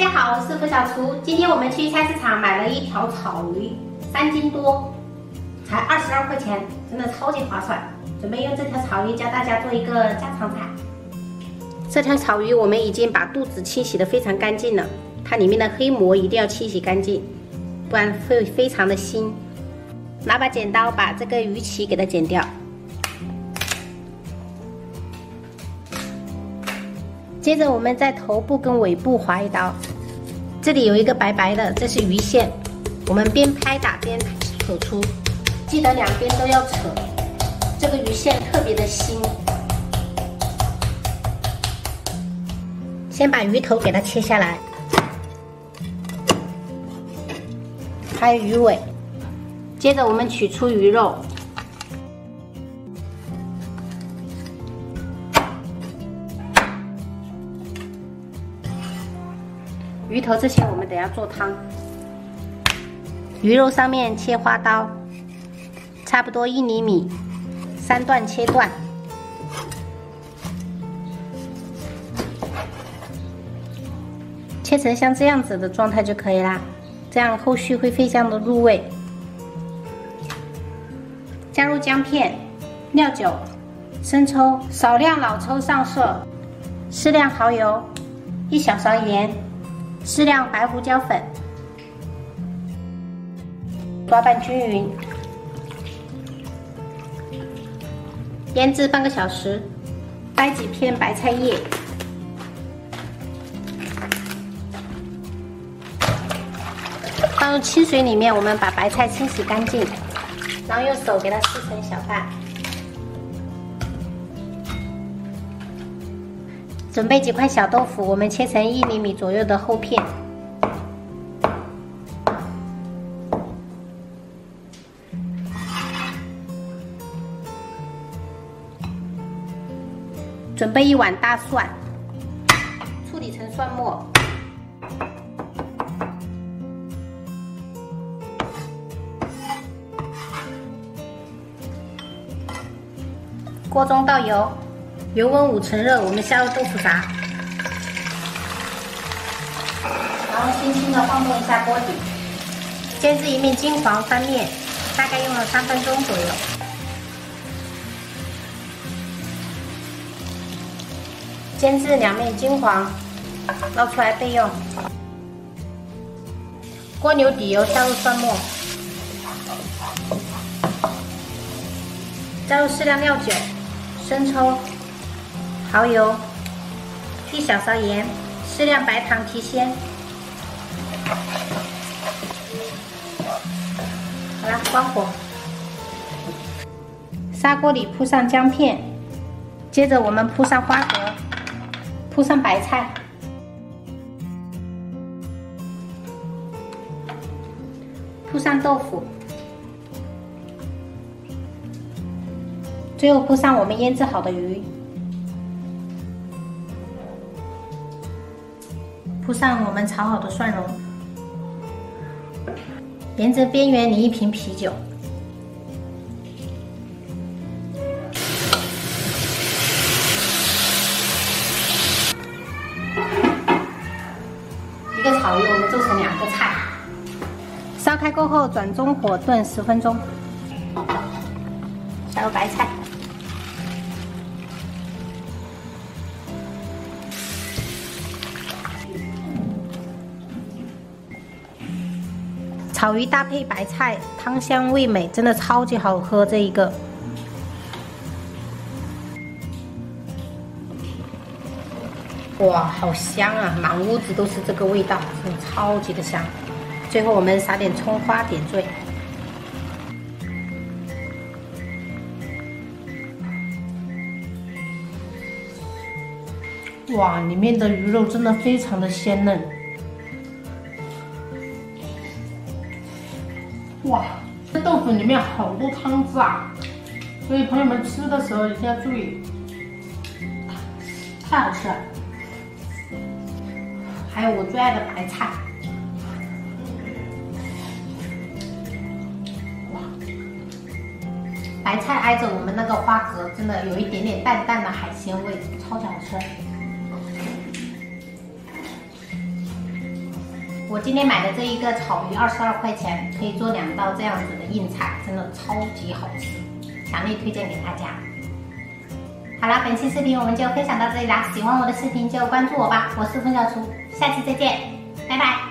大家好，我是付小厨。今天我们去菜市场买了一条草鱼，三斤多，才二十二块钱，真的超级划算。准备用这条草鱼教大家做一个家常菜。这条草鱼我们已经把肚子清洗的非常干净了，它里面的黑膜一定要清洗干净，不然会非常的腥。拿把剪刀把这个鱼鳍给它剪掉。接着我们在头部跟尾部划一刀，这里有一个白白的，这是鱼线，我们边拍打边扯出，记得两边都要扯，这个鱼线特别的新。先把鱼头给它切下来，还有鱼尾，接着我们取出鱼肉。鱼头这些我们等下做汤。鱼肉上面切花刀，差不多一厘米，三段切断，切成像这样子的状态就可以啦。这样后续会非常的入味。加入姜片、料酒、生抽，少量老抽上色，适量蚝油，一小勺盐。适量白胡椒粉，抓拌均匀，腌制半个小时。掰几片白菜叶，放入清水里面，我们把白菜清洗干净，然后用手给它撕成小块。准备几块小豆腐，我们切成一厘米左右的厚片。准备一碗大蒜，处理成蒜末。锅中倒油。油温五成热，我们下入豆腐渣，然后轻轻的晃动一下锅底，煎至一面金黄翻面，大概用了三分钟左右。煎至两面金黄，捞出来备用。锅留底油，下入蒜末，加入适量料酒、生抽。蚝油，一小勺盐，适量白糖提鲜。好了，关火。砂锅里铺上姜片，接着我们铺上花蛤，铺上白菜，铺上豆腐，最后铺上我们腌制好的鱼。铺上我们炒好的蒜蓉，沿着边缘淋一瓶啤酒，一个草鱼我们做成两个菜，烧开过后转中火炖十分钟，加入白菜。草鱼搭配白菜，汤香味美，真的超级好喝。这一个，哇，好香啊！满屋子都是这个味道，真的超级的香。最后我们撒点葱花点缀。哇，里面的鱼肉真的非常的鲜嫩。哇，这豆腐里面好多汤汁啊！所以朋友们吃的时候一定要注意，太好吃了。还有我最爱的白菜，哇，白菜挨着我们那个花蛤，真的有一点点淡淡的海鲜味，超级好吃。我今天买的这一个草鱼二十二块钱，可以做两道这样子的硬菜，真的超级好吃，强烈推荐给大家。好了，本期视频我们就分享到这里啦，喜欢我的视频就关注我吧，我是冯小厨，下期再见，拜拜。